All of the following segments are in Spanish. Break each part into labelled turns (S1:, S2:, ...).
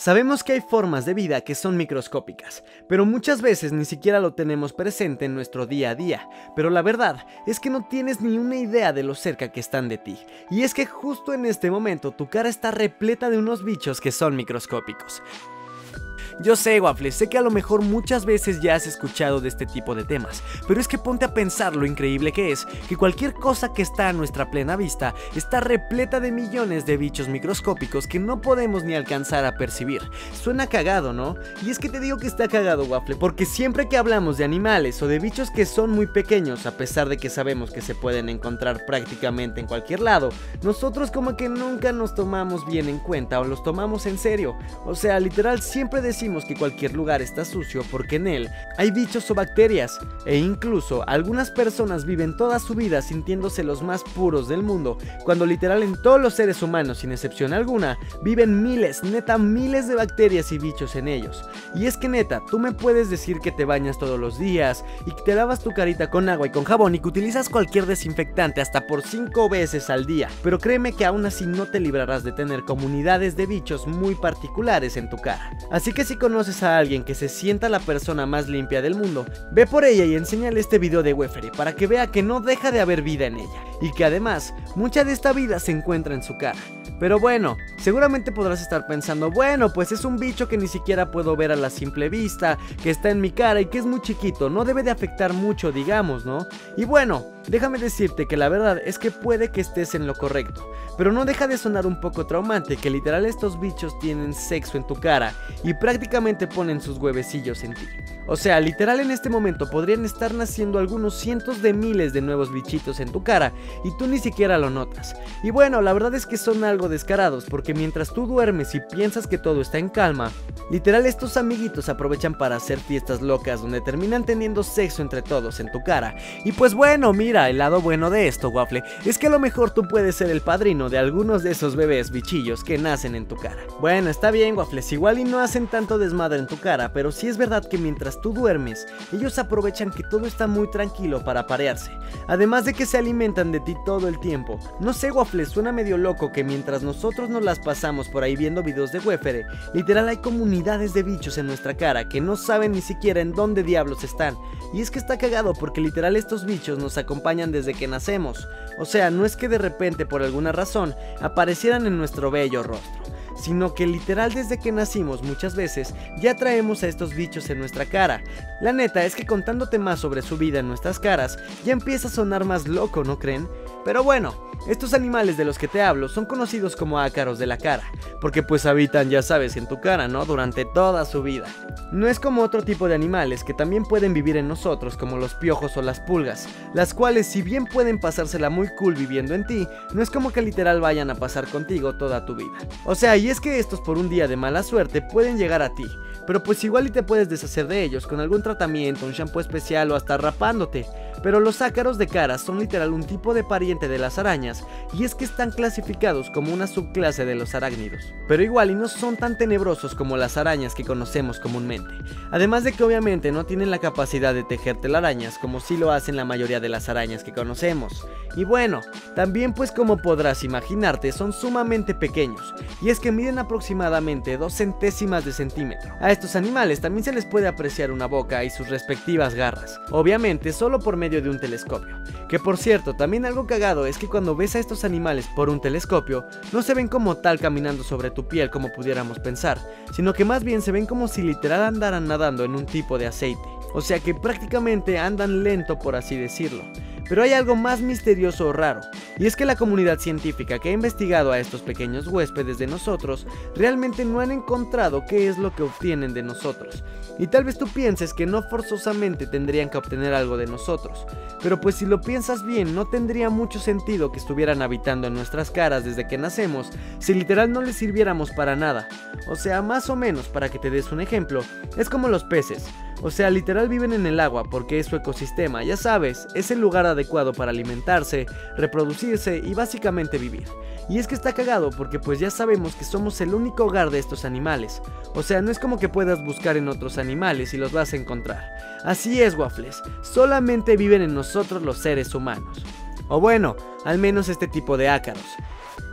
S1: Sabemos que hay formas de vida que son microscópicas, pero muchas veces ni siquiera lo tenemos presente en nuestro día a día. Pero la verdad es que no tienes ni una idea de lo cerca que están de ti. Y es que justo en este momento tu cara está repleta de unos bichos que son microscópicos. Yo sé, Waffles, sé que a lo mejor muchas veces ya has escuchado de este tipo de temas, pero es que ponte a pensar lo increíble que es que cualquier cosa que está a nuestra plena vista está repleta de millones de bichos microscópicos que no podemos ni alcanzar a percibir. Suena cagado, ¿no? Y es que te digo que está cagado, Waffle, porque siempre que hablamos de animales o de bichos que son muy pequeños, a pesar de que sabemos que se pueden encontrar prácticamente en cualquier lado, nosotros como que nunca nos tomamos bien en cuenta o los tomamos en serio. O sea, literal siempre decimos que cualquier lugar está sucio porque en él hay bichos o bacterias, e incluso algunas personas viven toda su vida sintiéndose los más puros del mundo, cuando literal en todos los seres humanos, sin excepción alguna, viven miles, neta miles de bacterias y bichos en ellos. Y es que neta, tú me puedes decir que te bañas todos los días y que te lavas tu carita con agua y con jabón y que utilizas cualquier desinfectante hasta por 5 veces al día, pero créeme que aún así no te librarás de tener comunidades de bichos muy particulares en tu cara. Así que si conoces a alguien que se sienta la persona más limpia del mundo, ve por ella y enséñale este video de Weferi para que vea que no deja de haber vida en ella y que además mucha de esta vida se encuentra en su cara. Pero bueno, seguramente podrás estar pensando, bueno, pues es un bicho que ni siquiera puedo ver a la simple vista, que está en mi cara y que es muy chiquito, no debe de afectar mucho, digamos, ¿no? Y bueno, déjame decirte que la verdad es que puede que estés en lo correcto, pero no deja de sonar un poco traumante que literal estos bichos tienen sexo en tu cara y prácticamente ponen sus huevecillos en ti. O sea, literal en este momento podrían estar naciendo algunos cientos de miles de nuevos bichitos en tu cara y tú ni siquiera lo notas. Y bueno, la verdad es que son algo descarados porque mientras tú duermes y piensas que todo está en calma, literal estos amiguitos aprovechan para hacer fiestas locas donde terminan teniendo sexo entre todos en tu cara. Y pues bueno, mira, el lado bueno de esto, Waffle, es que a lo mejor tú puedes ser el padrino de algunos de esos bebés bichillos que nacen en tu cara. Bueno, está bien, Waffles, igual y no hacen tanto desmadre en tu cara, pero sí es verdad que mientras tú duermes, ellos aprovechan que todo está muy tranquilo para parearse. Además de que se alimentan de ti todo el tiempo. No sé, Waffle, suena medio loco que mientras nosotros nos las pasamos por ahí viendo videos de Wefere, literal hay comunidades de bichos en nuestra cara que no saben ni siquiera en dónde diablos están. Y es que está cagado porque literal estos bichos nos acompañan desde que nacemos. O sea, no es que de repente por alguna razón aparecieran en nuestro bello rostro sino que literal desde que nacimos muchas veces ya traemos a estos bichos en nuestra cara. La neta es que contándote más sobre su vida en nuestras caras ya empieza a sonar más loco, ¿no creen? Pero bueno, estos animales de los que te hablo son conocidos como ácaros de la cara, porque pues habitan, ya sabes, en tu cara, ¿no? Durante toda su vida. No es como otro tipo de animales que también pueden vivir en nosotros, como los piojos o las pulgas, las cuales si bien pueden pasársela muy cool viviendo en ti, no es como que literal vayan a pasar contigo toda tu vida. O sea, y es que estos por un día de mala suerte pueden llegar a ti, pero pues igual y te puedes deshacer de ellos con algún tratamiento, un shampoo especial o hasta rapándote. Pero los ácaros de cara son literal un tipo de pariente de las arañas y es que están clasificados como una subclase de los arácnidos. Pero igual y no son tan tenebrosos como las arañas que conocemos comúnmente. Además de que obviamente no tienen la capacidad de tejer telarañas como si lo hacen la mayoría de las arañas que conocemos. Y bueno, también pues como podrás imaginarte son sumamente pequeños y es que miden aproximadamente dos centésimas de centímetro. A estos animales también se les puede apreciar una boca y sus respectivas garras, obviamente solo por medio de un telescopio. Que por cierto, también algo cagado es que cuando ves a estos animales por un telescopio, no se ven como tal caminando sobre tu piel como pudiéramos pensar, sino que más bien se ven como si literal andaran nadando en un tipo de aceite. O sea que prácticamente andan lento por así decirlo. Pero hay algo más misterioso o raro, y es que la comunidad científica que ha investigado a estos pequeños huéspedes de nosotros realmente no han encontrado qué es lo que obtienen de nosotros. Y tal vez tú pienses que no forzosamente tendrían que obtener algo de nosotros, pero pues si lo piensas bien no tendría mucho sentido que estuvieran habitando en nuestras caras desde que nacemos si literal no les sirviéramos para nada. O sea, más o menos para que te des un ejemplo, es como los peces. O sea, literal viven en el agua porque es su ecosistema, ya sabes, es el lugar adecuado para alimentarse, reproducirse y básicamente vivir. Y es que está cagado porque pues ya sabemos que somos el único hogar de estos animales. O sea, no es como que puedas buscar en otros animales y los vas a encontrar. Así es, Waffles, solamente viven en nosotros los seres humanos. O bueno, al menos este tipo de ácaros.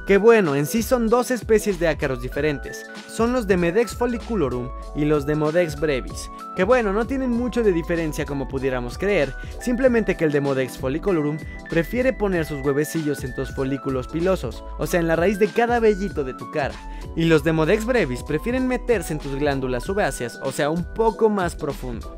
S1: Que bueno, en sí son dos especies de ácaros diferentes. Son los Demodex folliculorum y los Demodex brevis. Que bueno, no tienen mucho de diferencia como pudiéramos creer, simplemente que el Demodex folliculorum prefiere poner sus huevecillos en tus folículos pilosos, o sea, en la raíz de cada vellito de tu cara. Y los Demodex brevis prefieren meterse en tus glándulas subáceas, o sea, un poco más profundo.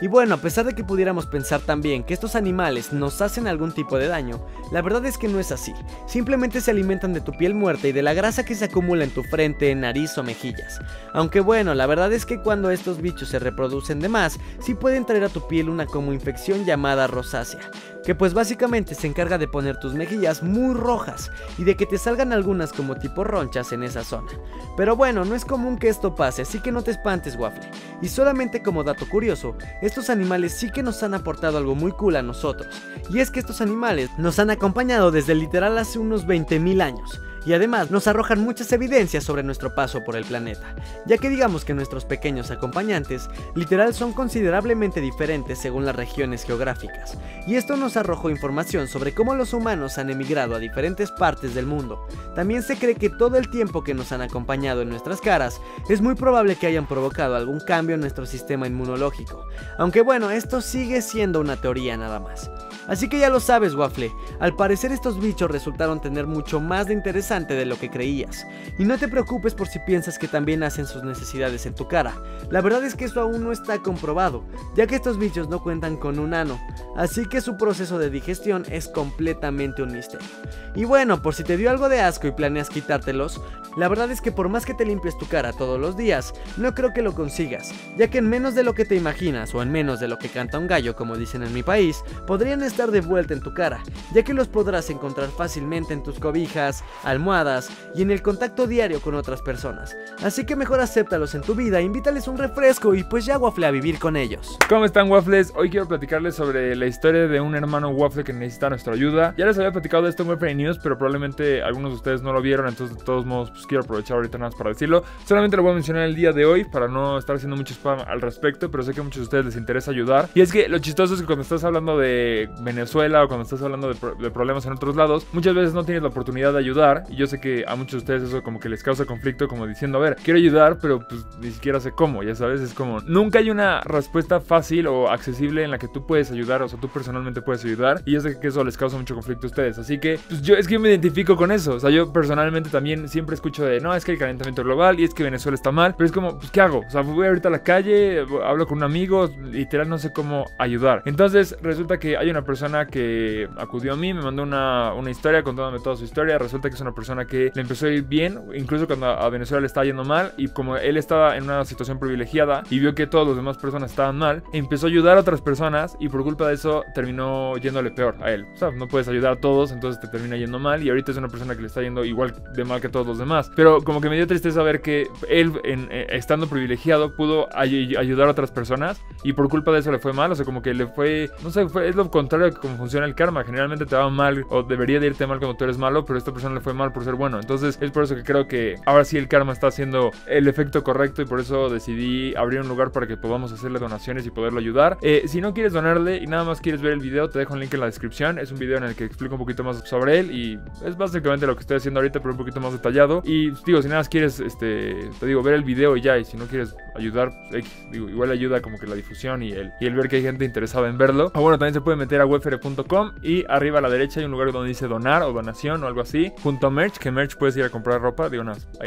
S1: Y bueno, a pesar de que pudiéramos pensar también que estos animales nos hacen algún tipo de daño, la verdad es que no es así. Simplemente se alimentan de tu piel muerta y de la grasa que se acumula en tu frente, nariz o mejillas. Aunque bueno, la verdad es que cuando estos bichos se reproducen de más, sí pueden traer a tu piel una como infección llamada rosácea, que pues básicamente se encarga de poner tus mejillas muy rojas y de que te salgan algunas como tipo ronchas en esa zona. Pero bueno, no es común que esto pase, así que no te espantes, Waffle. Y solamente como dato curioso, estos animales sí que nos han aportado algo muy cool a nosotros. Y es que estos animales nos han acompañado desde literal hace unos 20.000 años y además nos arrojan muchas evidencias sobre nuestro paso por el planeta, ya que digamos que nuestros pequeños acompañantes literal son considerablemente diferentes según las regiones geográficas, y esto nos arrojó información sobre cómo los humanos han emigrado a diferentes partes del mundo. También se cree que todo el tiempo que nos han acompañado en nuestras caras es muy probable que hayan provocado algún cambio en nuestro sistema inmunológico, aunque bueno, esto sigue siendo una teoría nada más. Así que ya lo sabes, Waffle, al parecer estos bichos resultaron tener mucho más de interesante de lo que creías. Y no te preocupes por si piensas que también hacen sus necesidades en tu cara. La verdad es que eso aún no está comprobado, ya que estos bichos no cuentan con un ano, así que su proceso de digestión es completamente un misterio. Y bueno, por si te dio algo de asco y planeas quitártelos, la verdad es que por más que te limpies tu cara todos los días, no creo que lo consigas, ya que en menos de lo que te imaginas o en menos de lo que canta un gallo como dicen en mi país, podrían estar de vuelta en tu cara, ya que los podrás encontrar fácilmente en tus cobijas, almohadas y en el contacto diario con otras personas. Así que mejor acéptalos en tu vida, invítales un refresco y pues ya waffle a vivir con ellos.
S2: ¿Cómo están waffles? Hoy quiero platicarles sobre la historia de un hermano waffle que necesita nuestra ayuda. Ya les había platicado de esto en Waffle News, pero probablemente algunos de ustedes no lo vieron, entonces de todos modos pues quiero aprovechar ahorita nada más para decirlo. Solamente lo voy a mencionar el día de hoy para no estar haciendo mucho spam al respecto, pero sé que a muchos de ustedes les interesa ayudar. Y es que lo chistoso es que cuando estás hablando de Venezuela o cuando estás hablando de, problemas en otros lados, muchas veces no tienes la oportunidad de ayudar. Y yo sé que a muchos de ustedes eso como que les causa conflicto, como diciendo, a ver, quiero ayudar, pero pues ni siquiera sé cómo, ya sabes, es como, nunca hay una respuesta fácil o accesible en la que tú puedes ayudar, o sea, tú personalmente puedes ayudar. Y yo sé que eso les causa mucho conflicto a ustedes. Así que, pues yo es que yo me identifico con eso. O sea, yo personalmente también siempre escucho de, no, es que el calentamiento global y es que Venezuela está mal. Pero es como, pues, ¿qué hago? O sea, voy ahorita a la calle, hablo con un amigo, literal no sé cómo ayudar. Entonces, resulta que hay una persona que acudió a mí, me mandó una, una, historia contándome toda su historia. Resulta que es una persona que le empezó a ir bien, incluso cuando a Venezuela le estaba yendo mal. Y como él estaba en una situación privilegiada y vio que todas las demás personas estaban mal, empezó a ayudar a otras personas y por culpa de eso terminó yéndole peor a él. O sea, no puedes ayudar a todos, entonces te termina yendo mal. Y ahorita es una persona que le está yendo igual de mal que todos los demás. Pero como que me dio tristeza ver que él, en, eh, estando privilegiado, pudo ay ayudar a otras personas y por culpa de eso le fue mal. O sea, como que le fue, no sé, fue, es lo contrario de cómo funciona el karma. Generalmente te va mal o debería de irte mal cuando tú eres malo, pero esta persona le fue mal por ser bueno. Entonces es por eso que creo que ahora sí el karma está haciendo el efecto correcto y por eso decidí abrir un lugar para que podamos hacerle donaciones y poderlo ayudar. Eh, si no quieres donarle y nada más quieres ver el video, te dejo un link en la descripción. Es un video en el que explico un poquito más sobre él y es básicamente lo que estoy haciendo ahorita, pero un poquito más detallado. Y digo, si nada más quieres, este, te digo, ver el video y ya, y si no quieres ayudar, pues, digo, igual ayuda como que la difusión y el, y el ver que hay gente interesada en verlo. O bueno, también se puede meter a webfere.com y arriba a la derecha hay un lugar donde dice donar o donación o algo así, junto a merch, que merch puedes ir a comprar ropa, digo,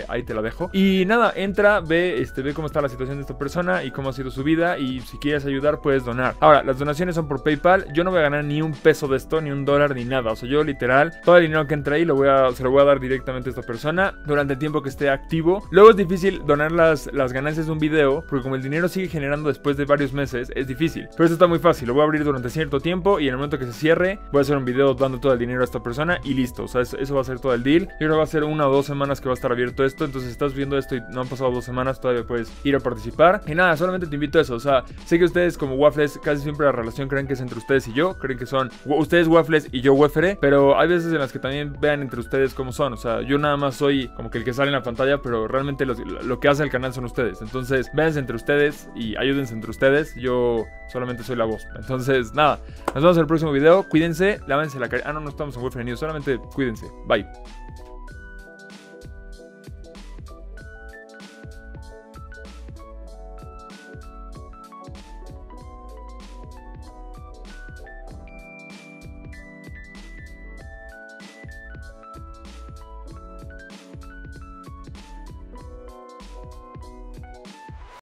S2: ahí, te la dejo. Y nada, entra, ve, este, ve cómo está la situación de esta persona y cómo ha sido su vida y si quieres ayudar puedes donar. Ahora, las donaciones son por PayPal, yo no voy a ganar ni un peso de esto, ni un dólar, ni nada. O sea, yo literal, todo el dinero que entra ahí lo voy a, se lo voy a dar directamente a esta persona durante el tiempo que esté activo. Luego es difícil donar las, las ganancias de un video, porque como el dinero sigue generando después de varios meses, es difícil. Pero esto está muy fácil, lo voy a abrir durante cierto tiempo y en el momento que se cierre, voy a hacer un video dando todo el dinero a esta persona y listo. O sea, eso, va a ser todo el deal. Creo que va a ser una o dos semanas que va a estar abierto esto. Entonces, si estás viendo esto y no han pasado dos semanas, todavía puedes ir a participar. Y nada, solamente te invito a eso. O sea, sé que ustedes como Waffles, casi siempre la relación creen que es entre ustedes y yo. Creen que son ustedes Waffles y yo Wefere. Pero hay veces en las que también vean entre ustedes cómo son. O sea, yo nada más soy como que el que sale en la pantalla, pero realmente lo que hace el canal son ustedes. Entonces, véanse entre ustedes y ayúdense entre ustedes. Yo solamente soy la voz. Entonces, nada, nos vemos en el próximo video. Cuídense, lávense la cara. Ah, no, no estamos en Wi-Fi News, solamente cuídense. Bye.